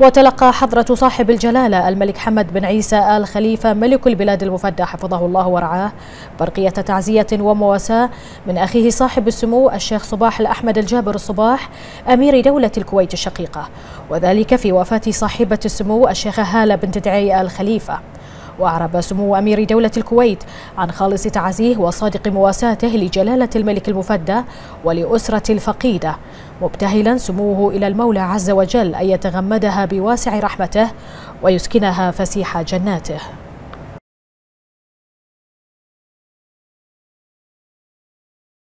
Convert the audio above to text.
وتلقى حضرة صاحب الجلالة الملك حمد بن عيسى آل خليفة ملك البلاد المفدى حفظه الله ورعاه. برقية تعزية ومواساة من أخيه صاحب السمو الشيخ صباح الأحمد الجابر الصباح أمير دولة الكويت الشقيقة. وذلك في وفاة صاحبة السمو الشيخة هالة بنت دعي آل خليفة. وأعرب سمو أمير دولة الكويت عن خالص تعزيه وصادق مواساته لجلالة الملك المفدى ولأسرة الفقيدة. مبتهلا سموه إلى المولى عز وجل أن يتغمدها بواسع رحمته ويسكنها فسيح جناته.